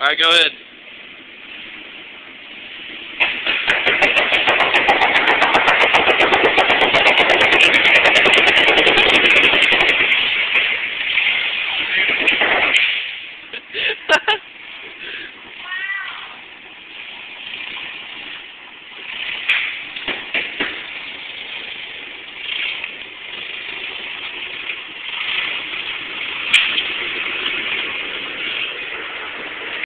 Alright, go ahead.